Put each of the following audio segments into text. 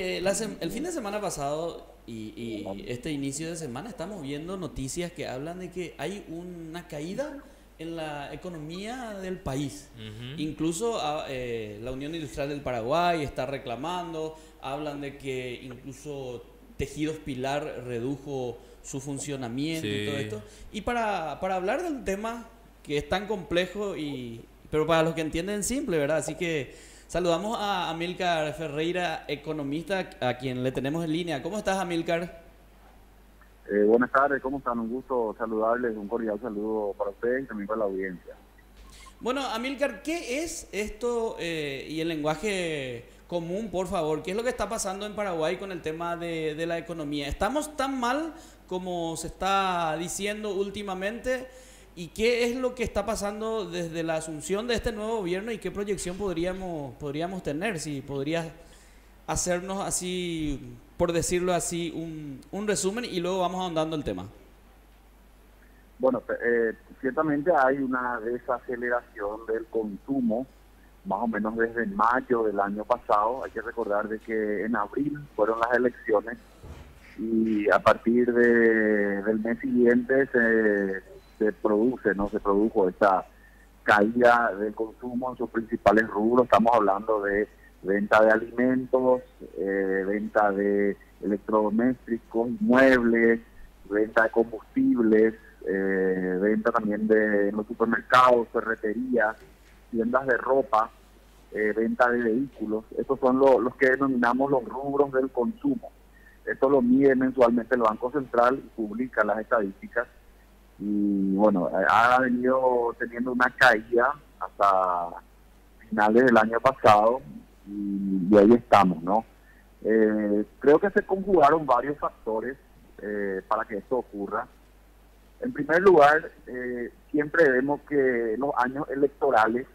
Eh, el fin de semana pasado y, este inicio de semana estamos viendo noticias que hablan de que hay una caída en la economía del país. Incluso ah, eh, la Unión Industrial del Paraguay está reclamando, hablan de que incluso Tejidos Pilar redujo su funcionamiento y todo esto. Y para, para hablar del tema que es tan complejo, y, pero para los que entienden simple, ¿verdad? Así que Saludamos a Amilcar Ferreira, economista, a quien le tenemos en línea. ¿Cómo estás, Amilcar? Eh, buenas tardes, ¿cómo están? Un gusto saludarles, un cordial saludo para ustedes y también para la audiencia. Bueno, Amilcar, ¿qué es esto eh, y el lenguaje común, por favor? ¿Qué es lo que está pasando en Paraguay con el tema de, de la economía? ¿Estamos tan mal como se está diciendo últimamente? ¿Y qué es lo que está pasando desde la asunción de este nuevo gobierno y qué proyección podríamos, podríamos tener? Si podrías hacernos así, por decirlo así, un, un resumen y luego vamos ahondando el tema. Bueno, eh, ciertamente hay una desaceleración del consumo, más o menos desde mayo del año pasado. Hay que recordar de que en abril fueron las elecciones y a partir de, del mes siguiente se se produce, no se produjo esta caída del consumo en sus principales rubros. Estamos hablando de venta de alimentos, eh, venta de electrodomésticos, muebles, venta de combustibles, eh, venta también de los supermercados, ferreterías, tiendas de ropa, eh, venta de vehículos. Estos son los que denominamos los rubros del consumo. Esto lo mide mensualmente el Banco Central y publica las estadísticas y bueno, ha venido teniendo una caída hasta finales del año pasado y, ahí estamos, ¿no? Eh, creo que se conjugaron varios factores eh, para que esto ocurra. En primer lugar, eh, siempre vemos que los años electorales,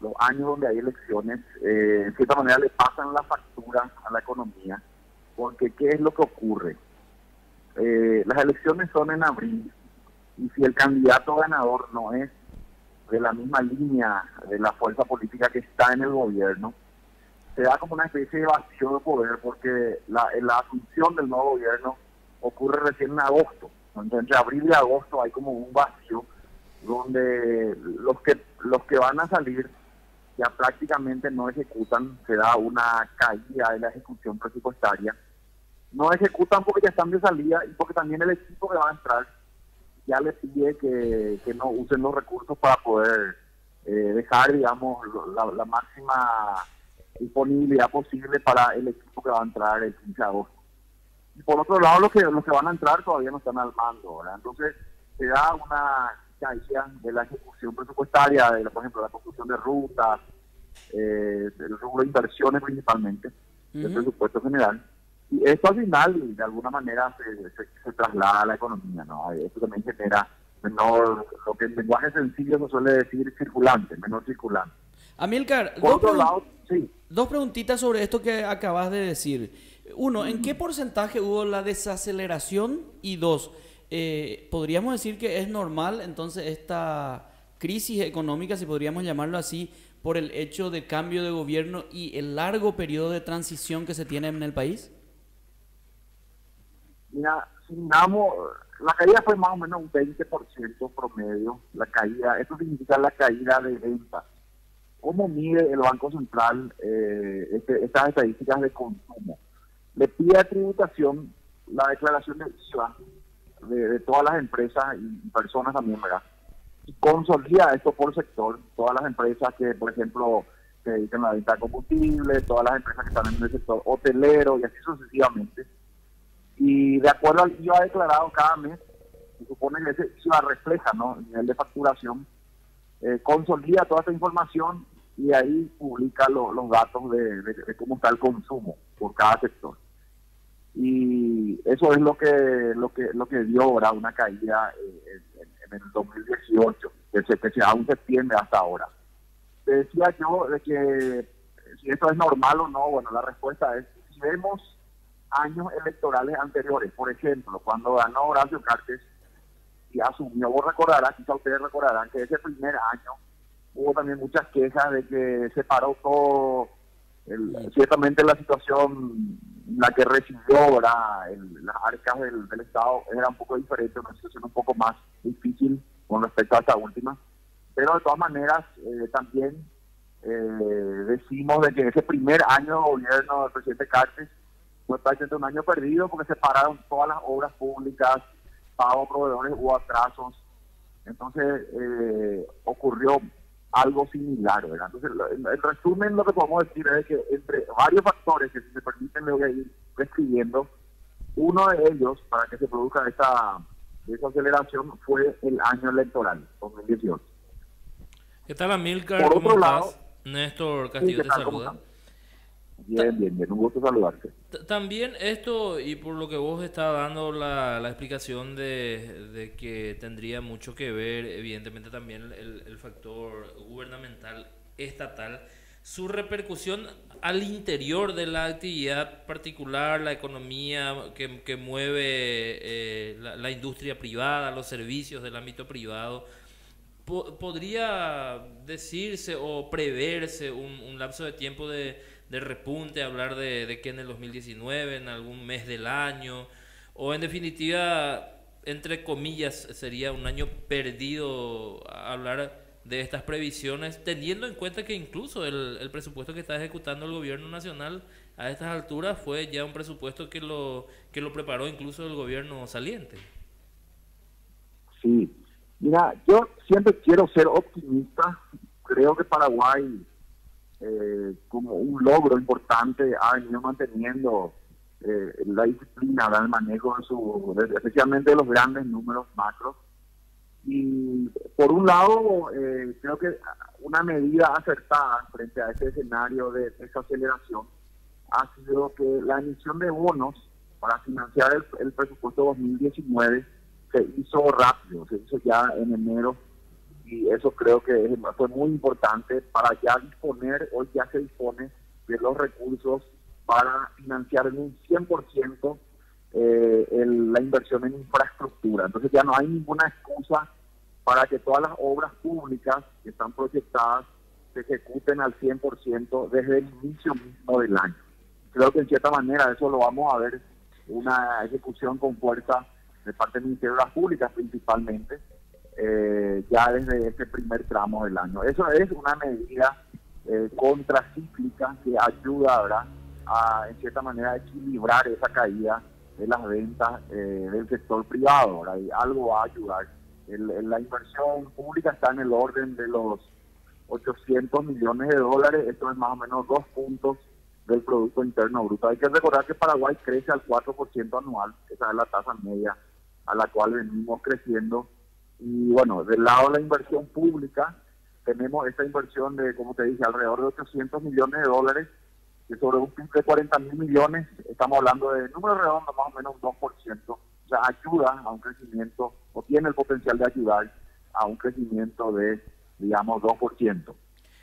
los años donde hay elecciones, en cierta manera le pasan la factura a la economía, porque ¿qué es lo que ocurre? las elecciones son en abril, y si el candidato ganador no es de la misma línea de la fuerza política que está en el gobierno, se da como una especie de vacío de poder porque la, la asunción del nuevo gobierno ocurre recién en agosto. Entre abril y agosto hay como un vacío donde los que los que van a salir ya prácticamente no ejecutan, se da una caída de la ejecución presupuestaria. No ejecutan porque ya están de salida y porque también el equipo que va a entrar ya le pide que, no usen los recursos para poder eh, dejar, digamos, la, máxima disponibilidad posible para el equipo que va a entrar el 15 de agosto. Y por otro lado, los que, los que van a entrar todavía no están al mando, ¿verdad? Entonces, se da una caída de la ejecución presupuestaria, de por ejemplo, la construcción de rutas, eh, del rubro de inversiones principalmente, del presupuesto general esto al final, de alguna manera, se, traslada a la economía, ¿no? Esto también genera menor, lo que en lenguaje sencillo se suele decir circulante, menor circulante. Amilcar, dos, lado, sí. dos preguntitas sobre esto que acabas de decir. Uno, ¿en qué porcentaje hubo la desaceleración? Y dos, eh, ¿podríamos decir que es normal entonces esta crisis económica, si podríamos llamarlo así, por el hecho de cambio de gobierno y el largo periodo de transición que se tiene en el país? Mira, la caída fue más o menos un 20% promedio, la caída, esto significa la caída de ventas. ¿Cómo mide el Banco Central eh, este, estas estadísticas de consumo? Le pide a tributación la declaración de IVA de, todas las empresas y personas también, ¿verdad? Y consolida esto por sector, todas las empresas que, por ejemplo, se dedican a la venta de combustible, todas las empresas que están en el sector hotelero y así sucesivamente y de acuerdo al IVA declarado cada mes, se supone que ese IVA refleja ¿no? el nivel de facturación, eh, consolida toda esta información y ahí publica los datos de, cómo está el consumo por cada sector. Y eso es lo que lo que lo que dio ahora una caída eh, en, el 2018, que se, que se da un septiembre hasta ahora. Decía yo de que si esto es normal o no, bueno, la respuesta es, si vemos años electorales anteriores. Por ejemplo, cuando ganó Horacio Cartes y asumió, vos recordarás, quizá ustedes recordarán que ese primer año hubo también muchas quejas de que se paró todo ciertamente la situación la que recibió las arcas del, Estado era un poco diferente, una situación un poco más difícil con respecto a esta última. Pero de todas maneras, eh, también eh, decimos de que ese primer año de gobierno del presidente Cartes fue prácticamente un año perdido porque se pararon todas las obras públicas, pago a proveedores, hubo atrasos. Entonces eh, ocurrió algo similar, ¿verdad? Entonces, en resumen, lo que podemos decir es que entre varios factores que, si me permiten, le voy a ir describiendo, uno de ellos, para que se produzca esta, esa aceleración, fue el año electoral, 2018. ¿Qué tal, Amilcar? Por otro lado, Néstor Castillo te saluda. Bien, bien, bien, un gusto saludarte. También esto, y por lo que vos estás dando la, la explicación de, que tendría mucho que ver, evidentemente también el, factor gubernamental estatal, su repercusión al interior de la actividad particular, la economía que, que mueve eh, la, industria privada, los servicios del ámbito privado, ¿podría decirse o preverse un lapso de tiempo de de repunte, hablar de, que en el 2019, en algún mes del año, o en definitiva, entre comillas, sería un año perdido hablar de estas previsiones, teniendo en cuenta que incluso el, el, presupuesto que está ejecutando el gobierno nacional a estas alturas fue ya un presupuesto que lo, que lo preparó incluso el gobierno saliente. Sí, mira, yo siempre quiero ser optimista, creo que Paraguay eh, como un logro importante ha venido manteniendo eh, la disciplina del manejo de su, especialmente de los grandes números macros. Y por un lado, eh, creo que una medida acertada frente a este escenario de desaceleración ha sido que la emisión de bonos para financiar el, el presupuesto 2019 se hizo rápido, se hizo ya en enero y eso creo que fue muy importante para ya disponer, hoy ya se dispone de los recursos para financiar en un 100% eh, el, la inversión en infraestructura. Entonces ya no hay ninguna excusa para que todas las obras públicas que están proyectadas se ejecuten al 100% desde el inicio mismo del año. Creo que en cierta manera eso lo vamos a ver una ejecución con fuerza de parte del Ministerio de las Públicas principalmente, eh, ya desde este primer tramo del año. Eso es una medida eh, contracíclica que ayuda a, en cierta manera, equilibrar esa caída de las ventas eh, del sector privado. Y algo va a ayudar. la inversión pública está en el orden de los 800 millones de dólares. Esto es más o menos dos puntos del Producto Interno Bruto. Hay que recordar que Paraguay crece al 4% anual. Esa es la tasa media a la cual venimos creciendo y bueno, del lado de la inversión pública, tenemos esta inversión de, como te dije, alrededor de 800 millones de dólares, que sobre un PIB de 40 mil millones, estamos hablando de números redondos, más o menos un 2%. O sea, ayuda a un crecimiento, o tiene el potencial de ayudar a un crecimiento de, digamos, 2%.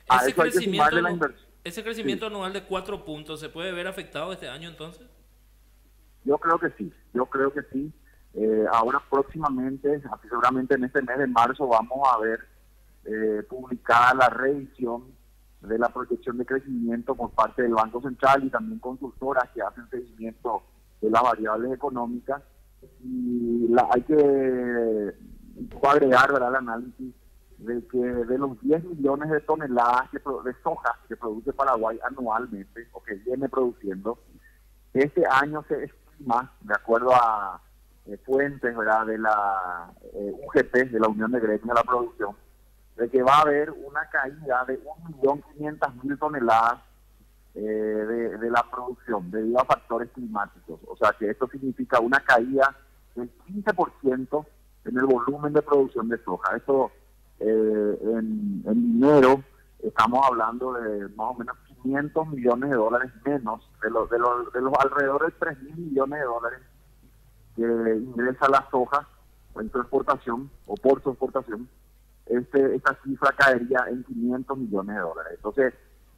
A ese, crecimiento, la inversión. ese crecimiento anual de 4 puntos, ¿se puede ver afectado este año entonces? Yo creo que sí, yo creo que sí. Eh, ahora próximamente, seguramente en este mes de marzo, vamos a ver eh, publicada la revisión de la proyección de crecimiento por parte del Banco Central y también consultoras que hacen seguimiento de las variables económicas. Y la, hay que agregar el análisis de que de los 10 millones de toneladas de soja que produce Paraguay anualmente, o que viene produciendo, este año se estima, de acuerdo a eh, fuentes ¿verdad? de la eh, UGT, de la Unión de Gremios de la Producción, de que va a haber una caída de 1.500.000 toneladas eh, de, de, la producción debido a factores climáticos. O sea que esto significa una caída del 15% en el volumen de producción de soja. Esto eh, en, en dinero estamos hablando de más o menos 500 millones de dólares menos de los, de los, de los alrededor de 3 mil millones de dólares que ingresa la soja en su exportación o por su exportación, este, esta cifra caería en 500 millones de dólares. Entonces,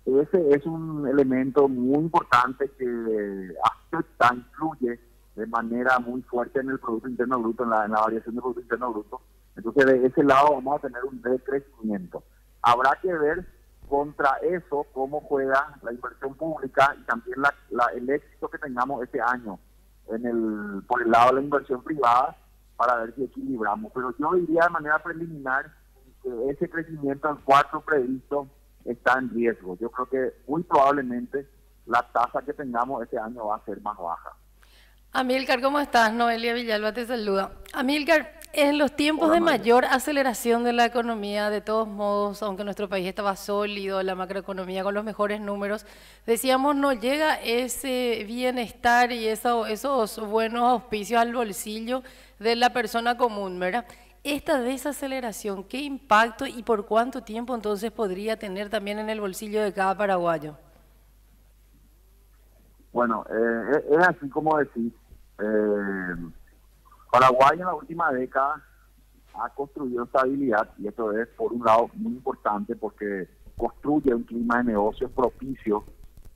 ese es un elemento muy importante que afecta, influye de manera muy fuerte en el Producto Interno Bruto, en la, variación del Producto Interno Bruto. Entonces, de ese lado vamos a tener un decrecimiento. Habrá que ver contra eso cómo juega la inversión pública y también la, el éxito que tengamos este año en el por el lado de la inversión privada para ver si equilibramos. Pero yo diría de manera preliminar que ese crecimiento al 4 previsto está en riesgo. Yo creo que muy probablemente la tasa que tengamos este año va a ser más baja. Amilcar, ¿cómo estás? Noelia Villalba te saluda. Amilcar, en los tiempos de mayor aceleración de la economía, de todos modos, aunque nuestro país estaba sólido, la macroeconomía con los mejores números, decíamos no llega ese bienestar y esos buenos auspicios al bolsillo de la persona común, ¿verdad? Esta desaceleración, ¿qué impacto y por cuánto tiempo entonces podría tener también en el bolsillo de cada paraguayo? Bueno, eh, es así como decís eh, Paraguay en la última década ha construido estabilidad y esto es por un lado muy importante porque construye un clima de negocios propicio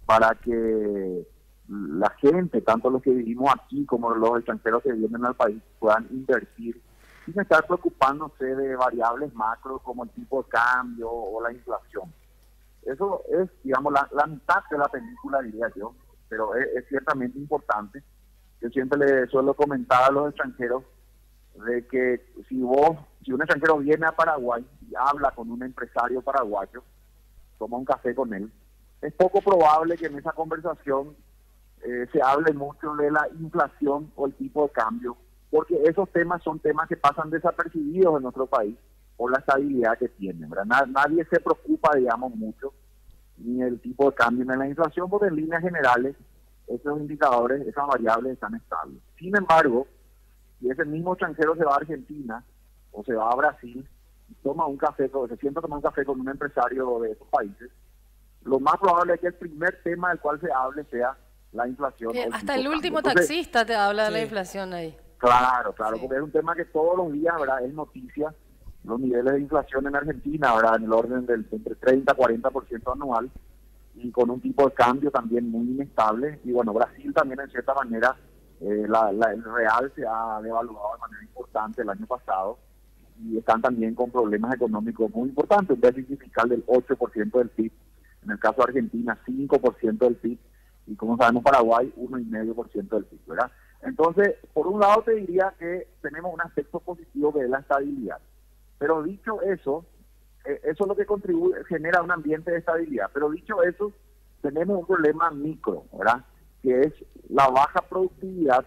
para que la gente, tanto los que vivimos aquí como los extranjeros que vienen al país, puedan invertir sin estar preocupándose de variables macro como el tipo de cambio o la inflación. Eso es, digamos, la, mitad de la película, diría yo, pero es ciertamente importante yo siempre le suelo comentar a los extranjeros de que si vos, si un extranjero viene a Paraguay y habla con un empresario paraguayo, toma un café con él, es poco probable que en esa conversación eh, se hable mucho de la inflación o el tipo de cambio, porque esos temas son temas que pasan desapercibidos en nuestro país por la estabilidad que tienen. Nadie se preocupa, digamos, mucho ni el tipo de cambio ni la inflación, porque en líneas generales esos indicadores, esas variables están estables. Sin embargo, si ese mismo extranjero se va a Argentina o se va a Brasil y toma un café, o se sienta a tomar un café con un empresario de esos países, lo más probable es que el primer tema del cual se hable sea la inflación. hasta el último taxista te habla de la inflación ahí. Claro, claro, porque es un tema que todos los días ¿verdad? es noticia. Los niveles de inflación en Argentina, ¿verdad? en el orden del entre 30 y 40% anual y con un tipo de cambio también muy inestable. Y bueno, Brasil también en cierta manera, eh, la, el real se ha devaluado de manera importante el año pasado y están también con problemas económicos muy importantes, un déficit fiscal del 8% del PIB, en el caso de Argentina 5% del PIB y como sabemos Paraguay 1,5% del PIB, ¿verdad? Entonces, por un lado te diría que tenemos un aspecto positivo que es la estabilidad, pero dicho eso, eso es lo que contribuye, genera un ambiente de estabilidad. Pero dicho eso, tenemos un problema micro, ¿verdad? Que es la baja productividad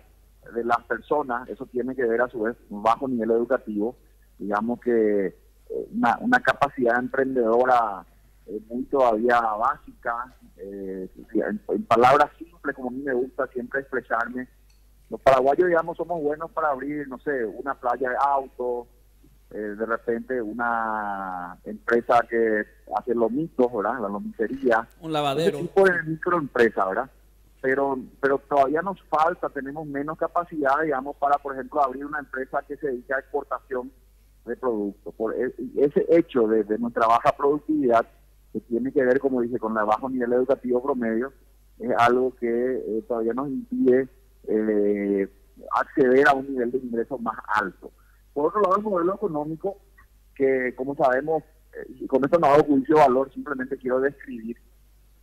de las personas, eso tiene que ver a su vez un bajo nivel educativo, digamos que eh, una, capacidad emprendedora eh, muy todavía básica, en, palabras simples, como a mí me gusta siempre expresarme, los paraguayos, digamos, somos buenos para abrir, no sé, una playa de autos, eh, de repente una empresa que hace lomitos, ¿verdad? La lomicería. Un lavadero. Tipo de microempresa, ¿verdad? Pero, pero todavía nos falta, tenemos menos capacidad, digamos, para, por ejemplo, abrir una empresa que se dedique a exportación de productos. Por e, ese hecho de, nuestra baja productividad, que tiene que ver, como dice, con el bajo nivel educativo promedio, es algo que eh, todavía nos impide eh, acceder a un nivel de ingresos más alto. Por otro lado, el modelo económico, que como sabemos, eh, con esto no hago juicio de valor, simplemente quiero describir,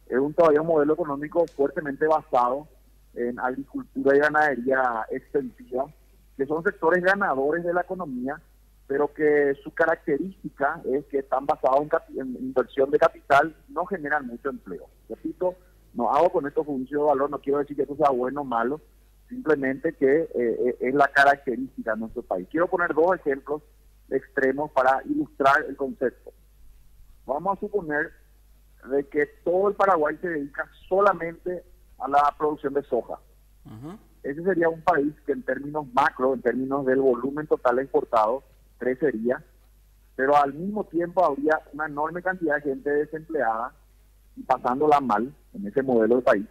es un todavía un modelo económico fuertemente basado en agricultura y ganadería extensiva, que son sectores ganadores de la economía, pero que su característica es que están basados en, inversión de capital, no generan mucho empleo. Repito, no hago con esto juicio de valor, no quiero decir que esto sea bueno o malo, simplemente que eh, eh, es la característica de nuestro país. Quiero poner dos ejemplos extremos para ilustrar el concepto. Vamos a suponer de que todo el Paraguay se dedica solamente a la producción de soja. Ese sería un país que en términos macro, en términos del volumen total exportado, crecería, pero al mismo tiempo habría una enorme cantidad de gente desempleada y pasándola mal en ese modelo de país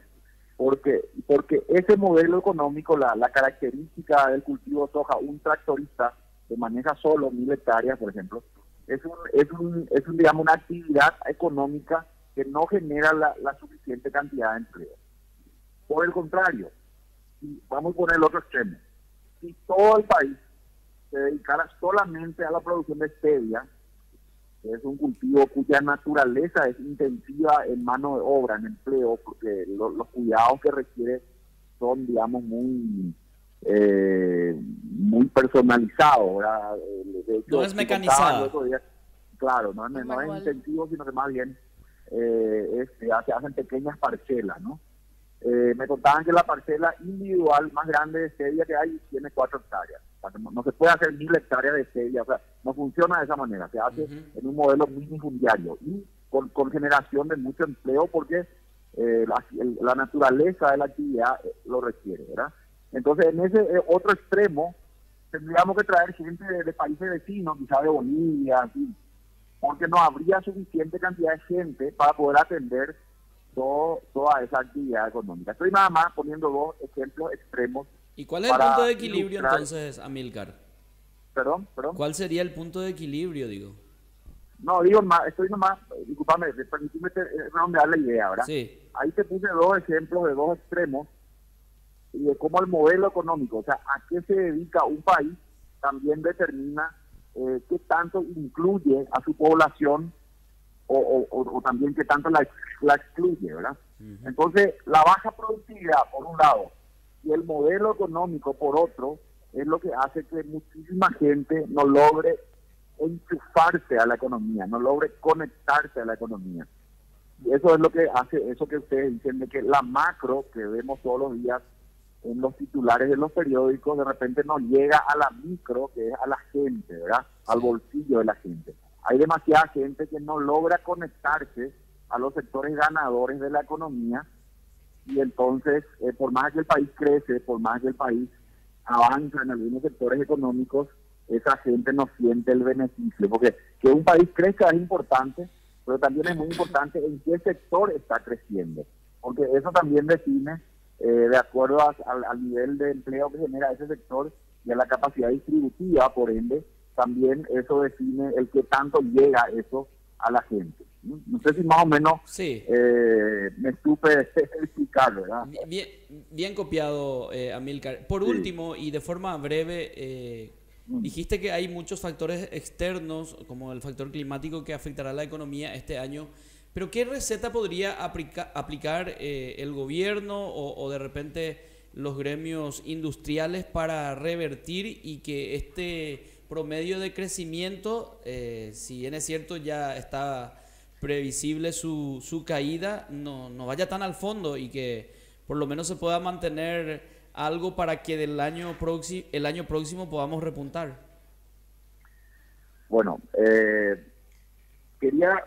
porque porque ese modelo económico, la, característica del cultivo de soja, un tractorista que maneja solo mil hectáreas, por ejemplo, es un, es un, es un, digamos una actividad económica que no genera la, la suficiente cantidad de empleo. Por el contrario, si vamos a poner el otro extremo, si todo el país se dedicara solamente a la producción de stevia, es un cultivo cuya naturaleza es intensiva en mano de obra, en empleo, porque los cuidados que requiere son, digamos, muy eh, muy personalizados. no es mecanizado. claro, no, es intensivo, sino que más bien eh, se hacen pequeñas parcelas, ¿no? Eh, me contaban que la parcela individual más grande de stevia que hay tiene cuatro hectáreas. no, se puede hacer mil hectáreas de stevia, o sea, no funciona de esa manera. Se hace en un modelo minifundiario y con, generación de mucho empleo porque eh, la, naturaleza de la actividad eh, lo requiere, ¿verdad? Entonces, en ese otro extremo, tendríamos que traer gente de, países vecinos, quizá de Bolivia, porque no habría suficiente cantidad de gente para poder atender toda esa actividad económica. Estoy nada más poniendo dos ejemplos extremos. ¿Y cuál es el punto de equilibrio entonces, Amilcar? Perdón, perdón. ¿Cuál sería el punto de equilibrio, digo? No, digo, estoy nomás, disculpame, permíteme redondear la idea, ¿verdad? Sí. Ahí te puse dos ejemplos de dos extremos y de cómo el modelo económico, o sea, a qué se dedica un país, también determina eh, qué tanto incluye a su población o, también que tanto la, la excluye, ¿verdad? Entonces, la baja productividad, por un lado, y el modelo económico, por otro, es lo que hace que muchísima gente no logre enchufarse a la economía, no logre conectarse a la economía. Y eso es lo que hace, eso que ustedes dicen, de que la macro que vemos todos los días en los titulares de los periódicos, de repente no llega a la micro, que es a la gente, ¿verdad? Al bolsillo de la gente hay demasiada gente que no logra conectarse a los sectores ganadores de la economía y entonces, eh, por más que el país crece, por más que el país avanza en algunos sectores económicos, esa gente no siente el beneficio, porque que un país crezca es importante, pero también es muy importante en qué sector está creciendo, porque eso también define, eh, de acuerdo al nivel de empleo que genera ese sector y a la capacidad distributiva, por ende, también eso define el que tanto llega eso a la gente. No, sé si más o menos eh, me supe explicar, ¿verdad? Bien, bien copiado, eh, Amilcar. Por último, y de forma breve, eh, mm. dijiste que hay muchos factores externos, como el factor climático, que afectará la economía este año. Pero ¿qué receta podría aplicar el gobierno o, o de repente los gremios industriales para revertir y que este promedio de crecimiento, eh, si bien es cierto ya está previsible su, su caída, no, no vaya tan al fondo y que por lo menos se pueda mantener algo para que del año el año próximo podamos repuntar. Bueno, eh, quería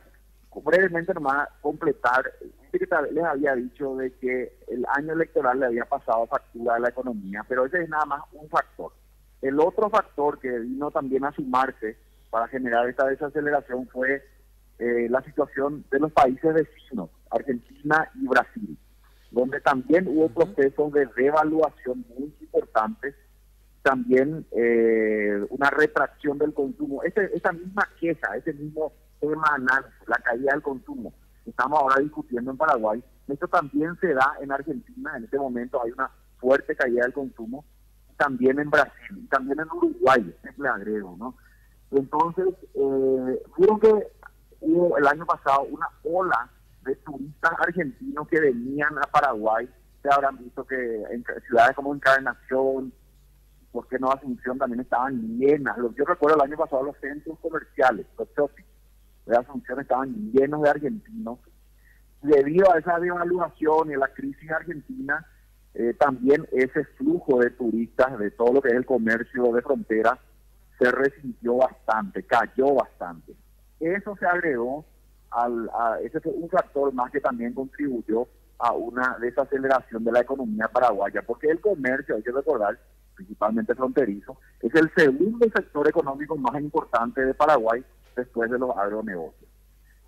brevemente nomás completar, les había dicho de que el año electoral le había pasado factura a la economía, pero ese es nada más un factor. El otro factor que vino también a sumarse para generar esta desaceleración fue eh, la situación de los países vecinos, Argentina y Brasil, donde también hubo procesos de revaluación muy importantes, también eh, una retracción del consumo. Ese, esa misma queja, ese mismo tema la caída del consumo, estamos ahora discutiendo en Paraguay, esto también se da en Argentina, en este momento hay una fuerte caída del consumo, también en Brasil también en Uruguay, le agrego, ¿no? Entonces, eh, que hubo el año pasado una ola de turistas argentinos que venían a Paraguay. Se habrán visto que en ciudades como Encarnación, porque no Asunción también estaban llenas. Yo recuerdo el año pasado los centros comerciales, los shopping de Asunción estaban llenos de argentinos. Debido a esa devaluación y a la crisis argentina, eh, también ese flujo de turistas, de todo lo que es el comercio de frontera, se resintió bastante, cayó bastante. Eso se agregó al, a, ese fue un factor más que también contribuyó a una desaceleración de la economía paraguaya, porque el comercio, hay que recordar, principalmente fronterizo, es el segundo sector económico más importante de Paraguay después de los agronegocios.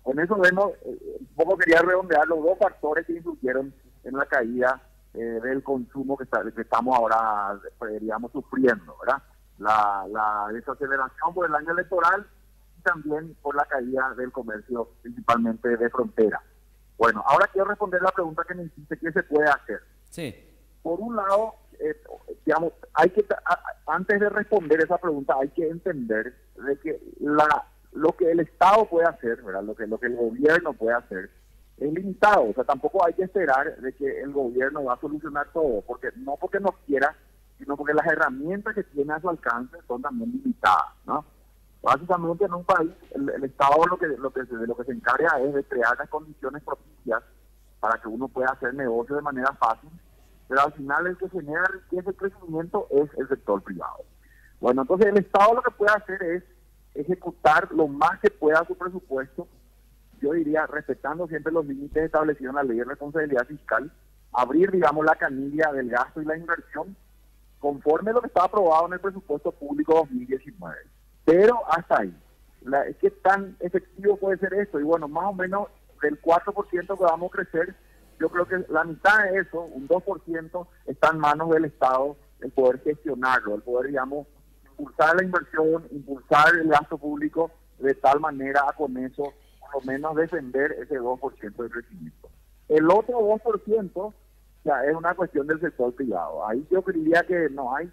Con eso vemos, eh, un poco quería redondear los dos factores que influyeron en la caída eh, del consumo que, estamos ahora, pues, digamos, sufriendo, ¿verdad? La, la desaceleración por el año electoral y también por la caída del comercio, principalmente de frontera. Bueno, ahora quiero responder la pregunta que me hiciste, ¿qué se puede hacer? Sí. Por un lado, eh, digamos, hay que, antes de responder esa pregunta, hay que entender de que la, lo que el Estado puede hacer, ¿verdad? Lo que, lo que el gobierno puede hacer es limitado. O sea, tampoco hay que esperar de que el gobierno va a solucionar todo, porque no porque no quiera, sino porque las herramientas que tiene a su alcance son también limitadas, ¿no? Básicamente en un país el, Estado lo que, lo que se encarga es de crear las condiciones propicias para que uno pueda hacer negocio de manera fácil, pero al final el que genera riqueza crecimiento es el sector privado. Bueno, entonces el Estado lo que puede hacer es ejecutar lo más que pueda su presupuesto, yo diría respetando siempre los límites establecidos en la ley de responsabilidad fiscal, abrir, digamos, la canilla del gasto y la inversión conforme a lo que está aprobado en el presupuesto público 2019. Pero hasta ahí. La, ¿Qué tan efectivo puede ser esto? Y bueno, más o menos del 4% que vamos a crecer, yo creo que la mitad de eso, un 2%, está en manos del Estado el poder gestionarlo, el poder, digamos, impulsar la inversión, impulsar el gasto público de tal manera a con eso por lo menos defender ese 2% de crecimiento. El otro 2% ya es una cuestión del sector privado. Ahí yo creería que no hay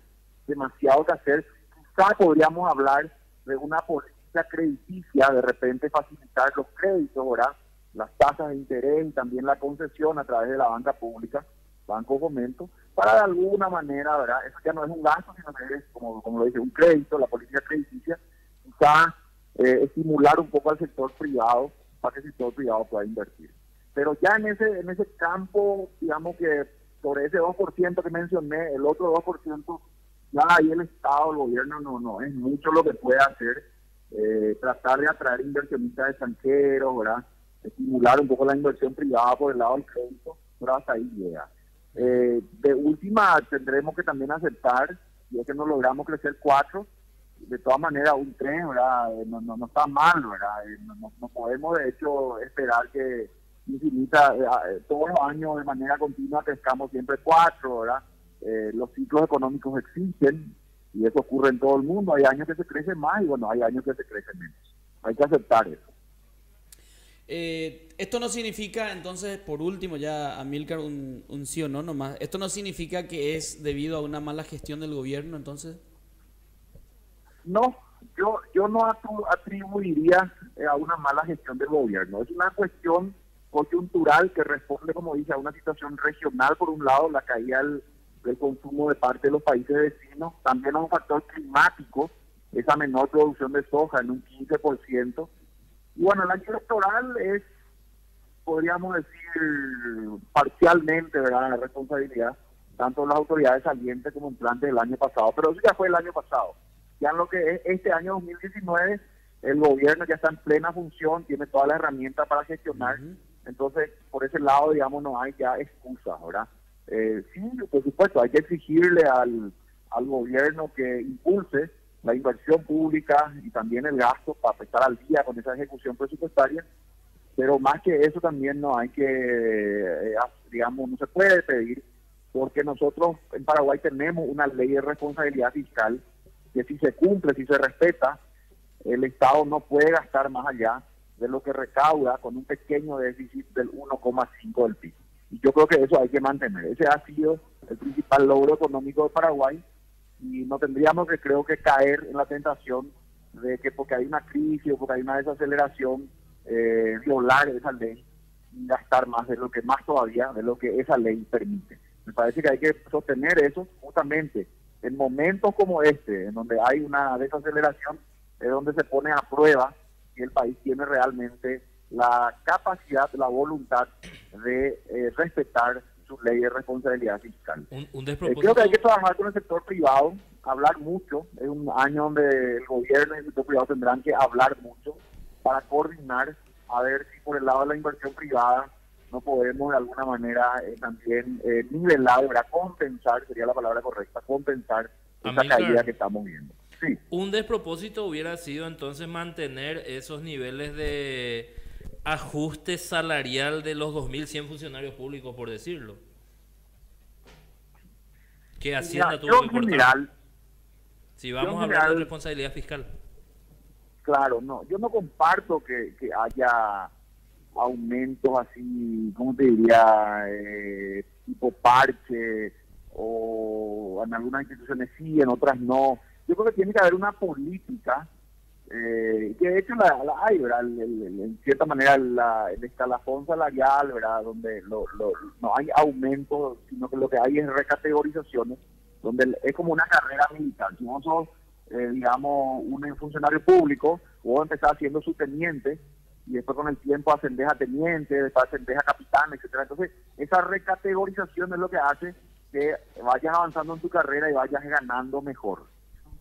demasiado que hacer. Quizá podríamos hablar de una política crediticia, de repente facilitar los créditos, ¿verdad? Las tasas de interés y también la concesión a través de la banca pública, Banco Fomento, para de alguna manera, ¿verdad? Eso ya no es un gasto, sino que es, como, como lo dice, un crédito, la política crediticia, quizá eh, estimular un poco al sector privado para que el sector privado pueda invertir. Pero ya en ese, en ese campo, digamos que sobre ese 2% que mencioné, el otro 2%, ya ahí el Estado, el gobierno, no, no, es mucho lo que puede hacer. Eh, tratar de atraer inversionistas extranjeros, ¿verdad? Estimular un poco la inversión privada por el lado del crédito, pero hasta ahí llega. Eh, de última, tendremos que también aceptar, si es que no logramos crecer cuatro, de todas maneras un tren. Eh, no, no, está mal, ¿verdad? Eh, no, no, podemos de hecho esperar que infinita, todos los años de manera continua crezcamos siempre cuatro, ¿verdad? los ciclos económicos existen y eso ocurre en todo el mundo. Hay años que se crece más y bueno, hay años que se crece menos. Hay que aceptar eso. Eh, esto no significa, entonces, por último, ya a Milcar un, un, sí o no nomás. ¿Esto no significa que es debido a una mala gestión del gobierno, entonces? No, yo, yo no atribuiría eh, a una mala gestión del gobierno. Es una cuestión coyuntural que responde, como dice, a una situación regional, por un lado, la caída del, consumo de parte de los países vecinos, también a un factor climático, esa menor producción de soja en un 15%, y bueno, el año electoral es, podríamos decir, parcialmente, ¿verdad?, la responsabilidad tanto de las autoridades salientes como en plan del año pasado, pero eso ya fue el año pasado. Ya en lo que es este año 2019, el gobierno ya está en plena función, tiene todas las herramientas para gestionar, entonces por ese lado, digamos, no hay ya excusas, ¿verdad? Eh, sí, por supuesto, hay que exigirle al, al gobierno que impulse la inversión pública y también el gasto para estar al día con esa ejecución presupuestaria, pero más que eso también no hay que, eh, digamos, no se puede pedir, porque nosotros en Paraguay tenemos una ley de responsabilidad fiscal que si se cumple, si se respeta, el Estado no puede gastar más allá de lo que recauda con un pequeño déficit del 1,5 del PIB. Y yo creo que eso hay que mantener. Ese ha sido el principal logro económico de Paraguay y no tendríamos que creo que caer en la tentación de que porque hay una crisis o porque hay una desaceleración eh, violar esa ley y gastar más de lo que más todavía de lo que esa ley permite. Me parece que hay que sostener eso justamente en momentos como este, en donde hay una desaceleración, es donde se pone a prueba si el país tiene realmente la capacidad, la voluntad de eh, respetar ley de responsabilidad fiscal. Un, eh, creo que hay que trabajar con el sector privado, hablar mucho. Es un año donde el gobierno y el sector privado tendrán que hablar mucho para coordinar, a ver si por el lado de la inversión privada no podemos de alguna manera eh, también eh, nivelar, compensar, sería la palabra correcta, compensar esa caída que estamos viendo. Sí. Un despropósito hubiera sido entonces mantener esos niveles de ajuste salarial de los 2.100 funcionarios públicos, por decirlo. Que Hacienda tuvo que general, Si vamos a hablar de responsabilidad fiscal. Claro, no, yo no comparto que, haya aumentos así, ¿cómo te diría? Eh, tipo parche, o en algunas instituciones sí, en otras no. Yo creo que tiene que haber una política Eh, que de hecho la, la hay, ¿verdad? en cierta manera la, el escalafón salarial, ¿verdad? Donde lo, no hay aumento, sino que lo que hay es recategorizaciones, donde es como una carrera militar. Si vos sos, eh, digamos, un funcionario público, vos empezás siendo subteniente y después con el tiempo ascendés a teniente, después ascendés a capitán, etcétera. Entonces, esa recategorización es lo que hace que vayas avanzando en tu carrera y vayas ganando mejor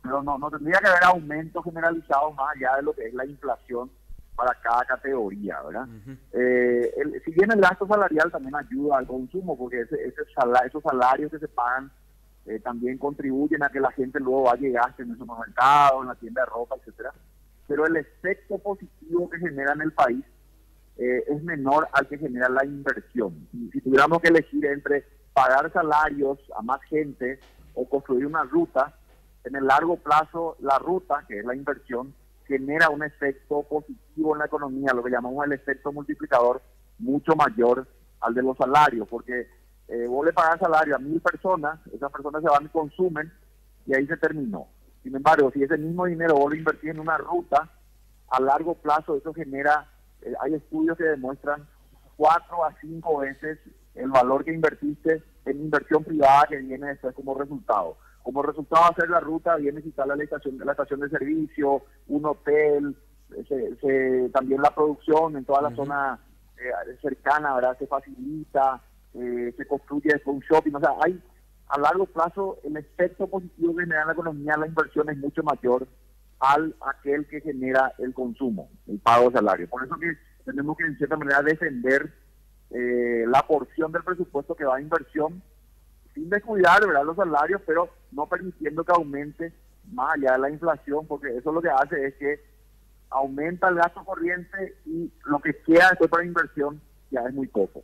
pero no, no tendría que haber aumentos generalizados más allá de lo que es la inflación para cada categoría, ¿verdad? Eh, si bien el gasto salarial también ayuda al consumo, porque ese, ese esos salarios que se pagan eh, también contribuyen a que la gente luego vaya y gaste en el supermercado, en la tienda de ropa, etcétera. Pero el efecto positivo que genera en el país eh, es menor al que genera la inversión. si tuviéramos que elegir entre pagar salarios a más gente o construir una ruta, en el largo plazo la ruta, que es la inversión, genera un efecto positivo en la economía, lo que llamamos el efecto multiplicador, mucho mayor al de los salarios, porque eh, vos le pagas salario a mil personas, esas personas se van y consumen y ahí se terminó. Sin embargo, si ese mismo dinero vos lo invertís en una ruta, a largo plazo eso genera, eh, hay estudios que demuestran cuatro a cinco veces el valor que invertiste en inversión privada que viene después como resultado. Como resultado de hacer la ruta, viene a la estación, la estación de servicio, un hotel, también la producción en toda la zona eh, cercana, ¿verdad? Se facilita, eh, se construye un shopping, o sea, hay a largo plazo el efecto positivo que genera la economía, la inversión es mucho mayor al aquel que genera el consumo, el pago de salario. Por eso que tenemos que en cierta manera defender eh, la porción del presupuesto que va a inversión sin descuidar los salarios, pero no permitiendo que aumente más allá de la inflación, porque eso lo que hace es que aumenta el gasto corriente y lo que queda después para inversión ya es muy poco.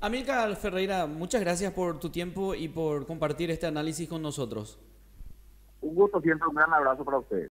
Amílcar Ferreira, muchas gracias por tu tiempo y por compartir este análisis con nosotros. Un gusto, siempre un gran abrazo para ustedes.